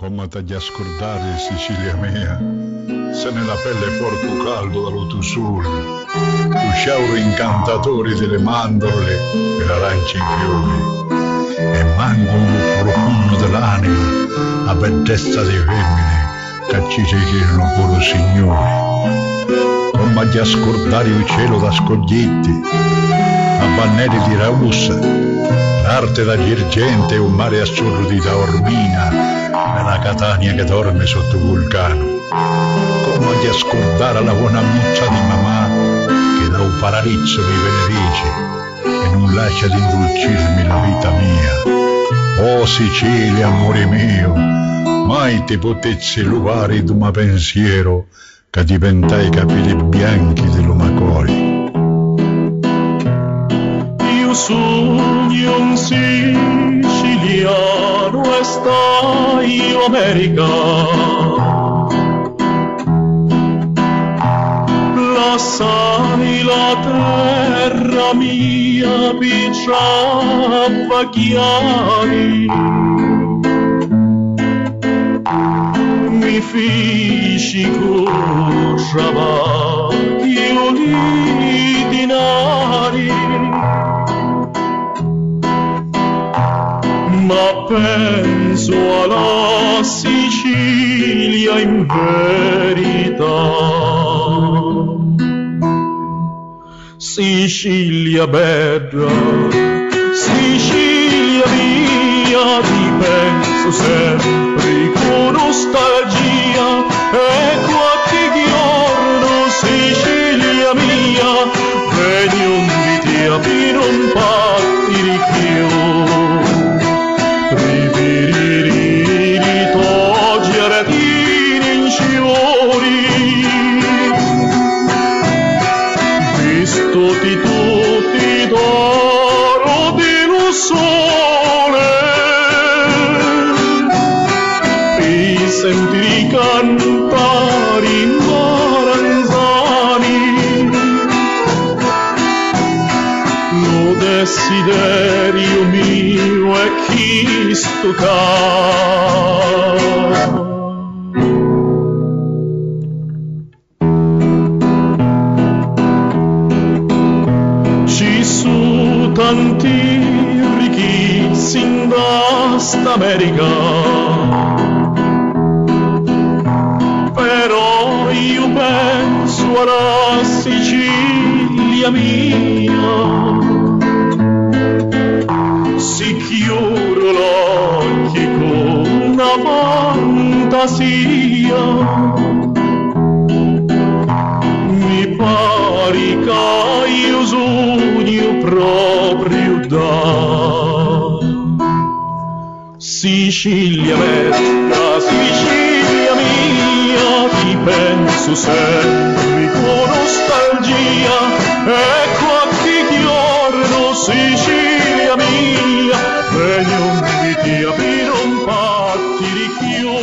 come ti scordare Sicilia mia, se nella pelle porto caldo dallo tuo sole, tu sciauro incantatori delle mandorle e l'arance in fiori, e manco un profumo dell'anima, la bellezza dei femmine, che ci chiedono pure signori. Come ti scordare il cielo da scoglietti, a bannelli di raussa, l'arte da girgente un mare assurdi da ormina, la Catania che dorme sotto vulcano. Come di scordare la buona muccia di mamma che da un paralizzo mi benedice e non lascia di indulcirmi la vita mia. Oh Sicilia, amore mio, mai ti potessi luvare d'un pensiero che diventai capelli bianchi dell'Omacori. Io sogno un siciliano e stai America. Lasciami la terra mia, picciava chiari. Mi fici corrava Ma penso alla Sicilia in verità. Sicilia bella, Sicilia mia, ti penso sempre con nostalgia e qualche giorno Sicilia mia, vedi un di a fino un vistuti tutti d'oro dello sole. E sentiri cantare in maranzani. Lo desiderio mio è chi sto ricchi in vasta America, però io penso alla Sicilia mia. Si chiudo l'occhio con una fantasia mi pare che io sogno proprio da Sicilia bella, Sicilia mia, ti penso sempre con nostalgia, ecco a chi giorno Sicilia mia, veni un viti a un patti di chiore.